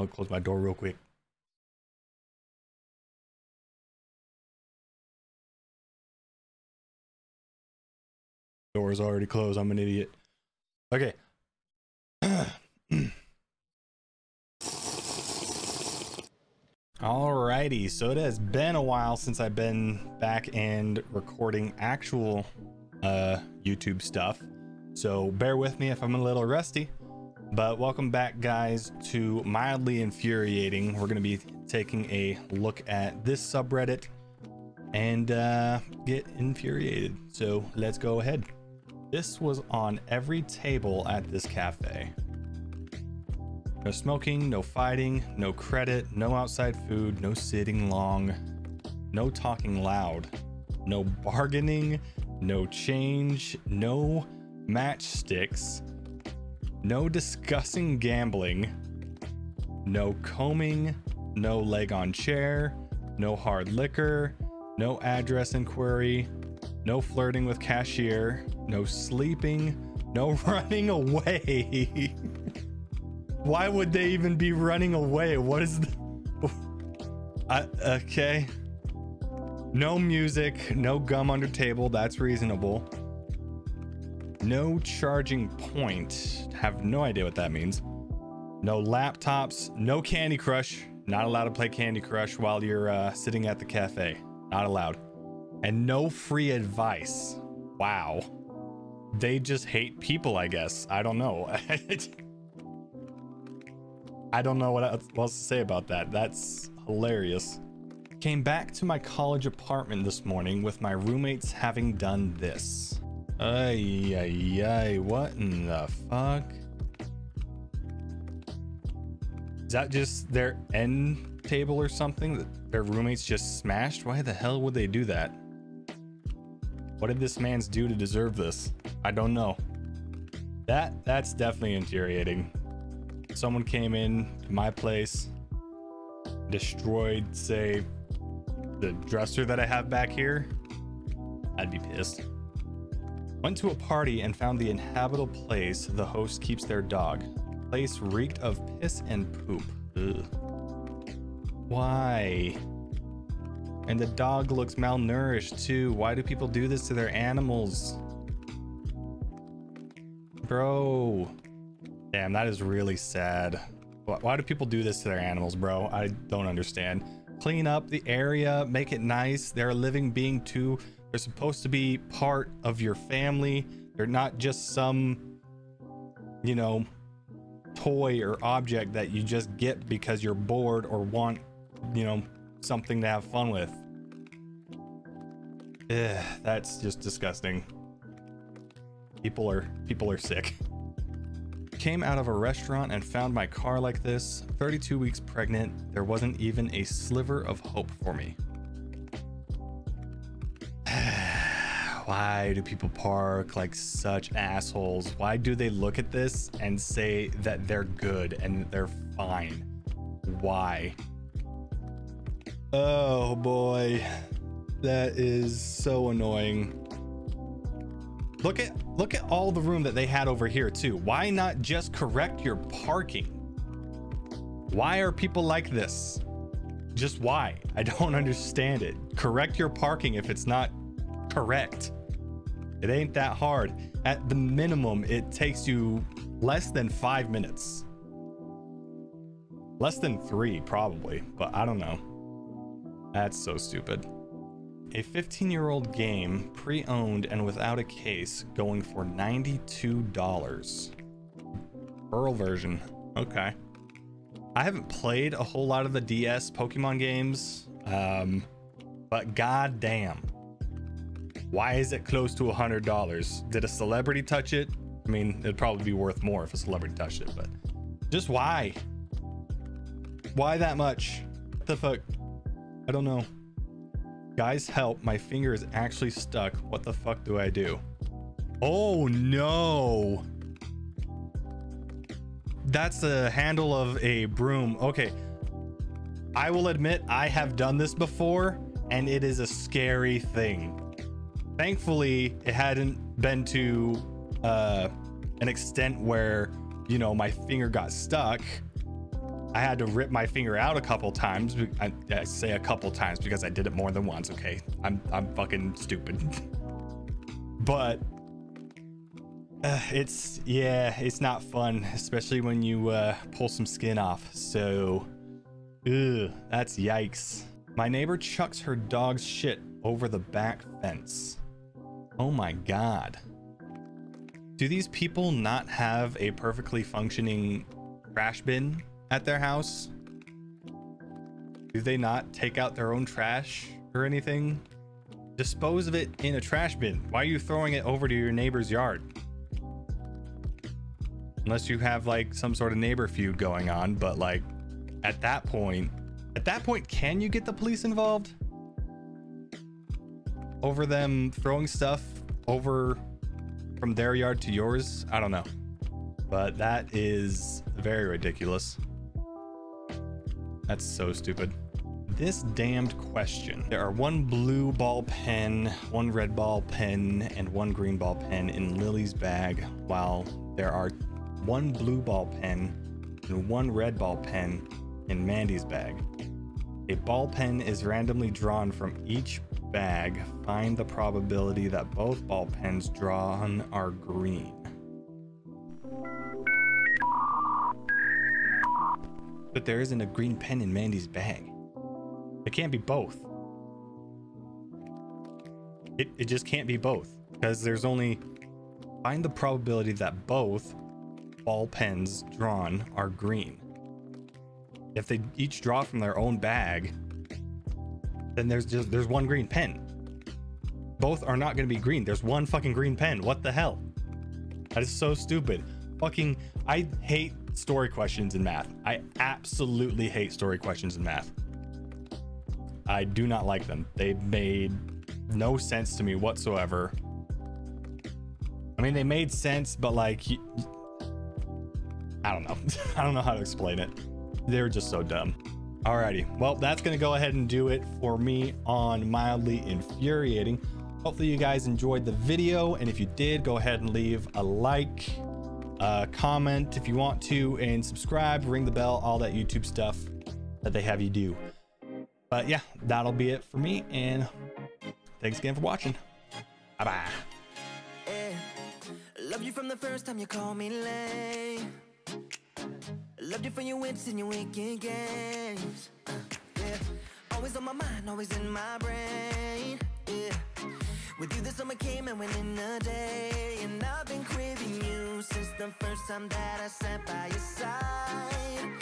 I'll close my door real quick. Door's already closed. I'm an idiot. Okay. Alrighty, so it has been a while since I've been back and recording actual uh, YouTube stuff. So bear with me if I'm a little rusty. But welcome back, guys, to Mildly Infuriating. We're going to be taking a look at this subreddit and uh, get infuriated. So let's go ahead. This was on every table at this cafe. No smoking, no fighting, no credit, no outside food, no sitting long, no talking loud, no bargaining, no change, no matchsticks, no discussing gambling, no combing, no leg on chair, no hard liquor, no address inquiry, no flirting with cashier, no sleeping, no running away. Why would they even be running away? What is the. I, okay. No music, no gum under table. That's reasonable. No charging point. Have no idea what that means. No laptops, no Candy Crush. Not allowed to play Candy Crush while you're uh, sitting at the cafe. Not allowed. And no free advice. Wow. They just hate people, I guess. I don't know. I don't know what else to say about that. That's hilarious. Came back to my college apartment this morning with my roommates having done this. Ay, ay, ay, what in the fuck? Is that just their end table or something that their roommates just smashed? Why the hell would they do that? What did this man's do to deserve this? I don't know. That that's definitely infuriating someone came in to my place, destroyed, say, the dresser that I have back here, I'd be pissed. Went to a party and found the inhabitable place the host keeps their dog. Place reeked of piss and poop. Ugh. Why? And the dog looks malnourished too. Why do people do this to their animals? Bro. Damn, that is really sad. Why do people do this to their animals, bro? I don't understand. Clean up the area, make it nice. They're a living being too. They're supposed to be part of your family. They're not just some, you know, toy or object that you just get because you're bored or want, you know, something to have fun with. Ugh, that's just disgusting. People are people are sick. Came out of a restaurant and found my car like this. 32 weeks pregnant. There wasn't even a sliver of hope for me. Why do people park like such assholes? Why do they look at this and say that they're good and they're fine? Why? Oh boy. That is so annoying. Look at look at all the room that they had over here too. Why not just correct your parking? Why are people like this? Just why? I don't understand it. Correct your parking if it's not correct. It ain't that hard. At the minimum, it takes you less than five minutes. Less than three, probably, but I don't know. That's so stupid. A 15 year old game, pre owned and without a case, going for $92. Pearl version. Okay. I haven't played a whole lot of the DS Pokemon games, um, but goddamn. Why is it close to $100? Did a celebrity touch it? I mean, it'd probably be worth more if a celebrity touched it, but just why? Why that much? What the fuck? I don't know. Guys, help. My finger is actually stuck. What the fuck do I do? Oh, no. That's the handle of a broom. Okay. I will admit I have done this before, and it is a scary thing. Thankfully, it hadn't been to uh, an extent where, you know, my finger got stuck. I had to rip my finger out a couple times. I, I say a couple times because I did it more than once. Okay, I'm I'm fucking stupid. but uh, it's yeah, it's not fun, especially when you uh, pull some skin off. So, ugh, that's yikes. My neighbor chucks her dog's shit over the back fence. Oh my god. Do these people not have a perfectly functioning trash bin at their house? Do they not take out their own trash or anything? Dispose of it in a trash bin. Why are you throwing it over to your neighbor's yard? Unless you have like some sort of neighbor feud going on, but like at that point, at that point, can you get the police involved? Over them throwing stuff over from their yard to yours? I don't know. But that is very ridiculous. That's so stupid. This damned question. There are one blue ball pen, one red ball pen, and one green ball pen in Lily's bag, while there are one blue ball pen and one red ball pen in Mandy's bag. A ball pen is randomly drawn from each bag. Find the probability that both ball pens drawn are green. But there isn't a green pen in Mandy's bag. It can't be both. It, it just can't be both because there's only find the probability that both ball pens drawn are green. If they each draw from their own bag, then there's just there's one green pen. Both are not going to be green. There's one fucking green pen. What the hell? That is so stupid. Fucking I hate story questions in math. I absolutely hate story questions in math. I do not like them. They made no sense to me whatsoever. I mean, they made sense, but like, I don't know. I don't know how to explain it. They're just so dumb. Alrighty, well, that's gonna go ahead and do it for me on Mildly Infuriating. Hopefully you guys enjoyed the video, and if you did, go ahead and leave a like, uh, comment if you want to, and subscribe, ring the bell, all that YouTube stuff that they have you do. But yeah, that'll be it for me, and thanks again for watching. Bye-bye. Yeah. Loved you from the first time you me late. Loved you for your wits and your wicked games. Uh, yeah. Always on my mind, always in my brain. Yeah. With you, the summer came and went in a day. And I've been craving you since the first time that I sat by your side.